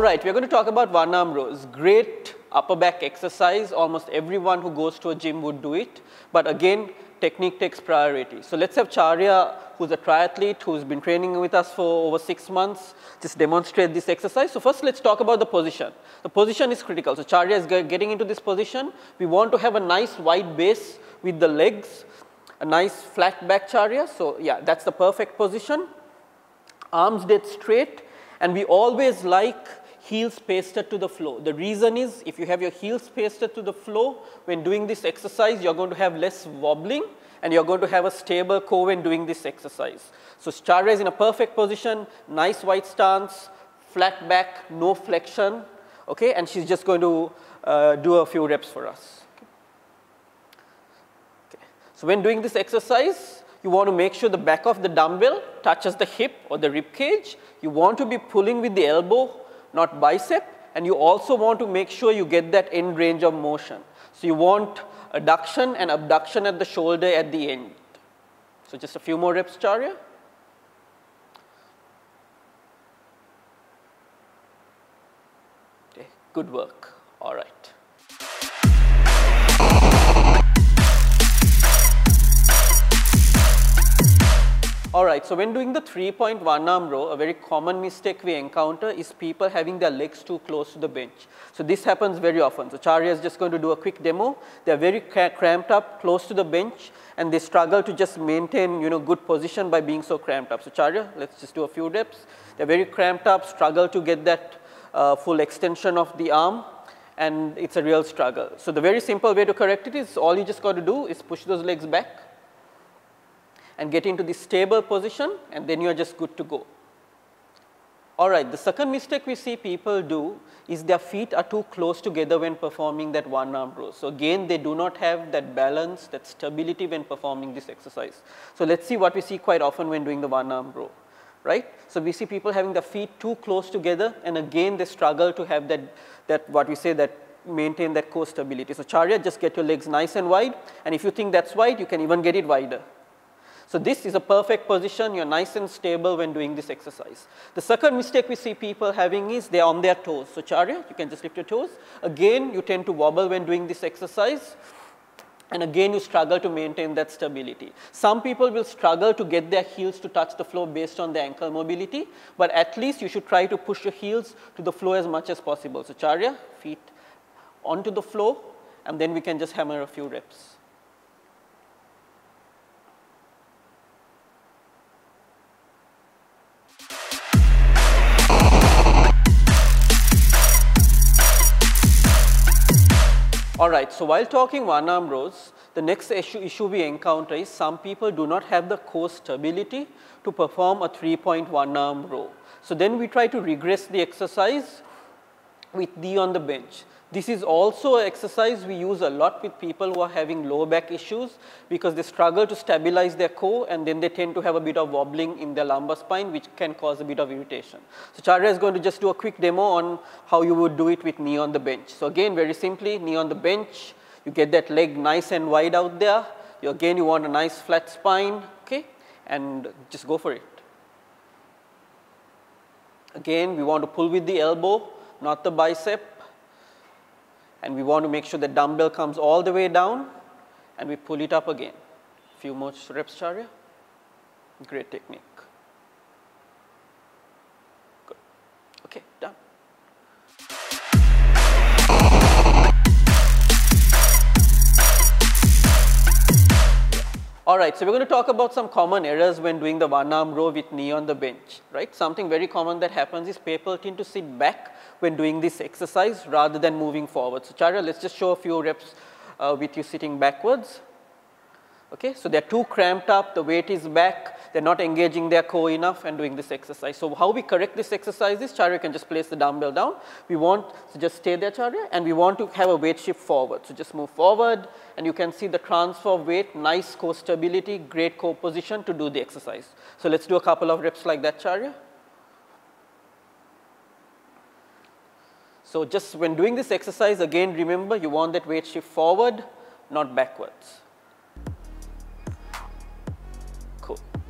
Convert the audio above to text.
All right, we're going to talk about one arm rows. Great upper back exercise. Almost everyone who goes to a gym would do it. But again, technique takes priority. So let's have Charya, who's a triathlete, who's been training with us for over six months, just demonstrate this exercise. So first, let's talk about the position. The position is critical. So Charya is getting into this position. We want to have a nice wide base with the legs, a nice flat back Charya. So yeah, that's the perfect position. Arms dead straight. And we always like heels pasted to the floor. The reason is if you have your heels pasted to the floor, when doing this exercise, you're going to have less wobbling and you're going to have a stable core when doing this exercise. So Charya is in a perfect position, nice wide stance, flat back, no flexion, okay, and she's just going to uh, do a few reps for us. Okay. So when doing this exercise, you want to make sure the back of the dumbbell touches the hip or the rib cage. You want to be pulling with the elbow not bicep, and you also want to make sure you get that end range of motion. So you want adduction and abduction at the shoulder at the end. So just a few more reps, Charya. Okay, good work. All right. All right, so when doing the three-point one-arm row, a very common mistake we encounter is people having their legs too close to the bench. So this happens very often. So Charya is just going to do a quick demo. They are very cramped up close to the bench and they struggle to just maintain, you know, good position by being so cramped up. So Charya, let's just do a few reps. They're very cramped up, struggle to get that uh, full extension of the arm and it's a real struggle. So the very simple way to correct it is all you just got to do is push those legs back and get into the stable position and then you are just good to go. Alright, the second mistake we see people do is their feet are too close together when performing that one arm row. So again, they do not have that balance, that stability when performing this exercise. So let's see what we see quite often when doing the one arm row, right? So we see people having their feet too close together and again they struggle to have that, that what we say that maintain that core stability. So Charya, just get your legs nice and wide and if you think that's wide, you can even get it wider. So this is a perfect position, you're nice and stable when doing this exercise. The second mistake we see people having is they're on their toes. So Charya, you can just lift your toes. Again, you tend to wobble when doing this exercise. And again, you struggle to maintain that stability. Some people will struggle to get their heels to touch the floor based on their ankle mobility, but at least you should try to push your heels to the floor as much as possible. So Charya, feet onto the floor, and then we can just hammer a few reps. Alright, so while talking one arm rows, the next issue, issue we encounter is some people do not have the core stability to perform a three point one arm row. So then we try to regress the exercise with D on the bench. This is also an exercise we use a lot with people who are having lower back issues because they struggle to stabilize their core and then they tend to have a bit of wobbling in their lumbar spine which can cause a bit of irritation. So Charya is going to just do a quick demo on how you would do it with knee on the bench. So again very simply knee on the bench, you get that leg nice and wide out there. You again you want a nice flat spine okay and just go for it. Again we want to pull with the elbow not the bicep and we want to make sure the dumbbell comes all the way down and we pull it up again. Few more reps, Charya. Great technique. Right, so we're going to talk about some common errors when doing the one arm row with knee on the bench, right? Something very common that happens is people tend to sit back when doing this exercise rather than moving forward. So Charya, let's just show a few reps uh, with you sitting backwards. Okay, so they're too cramped up, the weight is back, they're not engaging their core enough and doing this exercise. So how we correct this exercise is Charya can just place the dumbbell down. We want, so just stay there Charya and we want to have a weight shift forward. So just move forward and you can see the transfer of weight, nice core stability, great core position to do the exercise. So let's do a couple of reps like that Charya. So just when doing this exercise, again remember you want that weight shift forward, not backwards cool.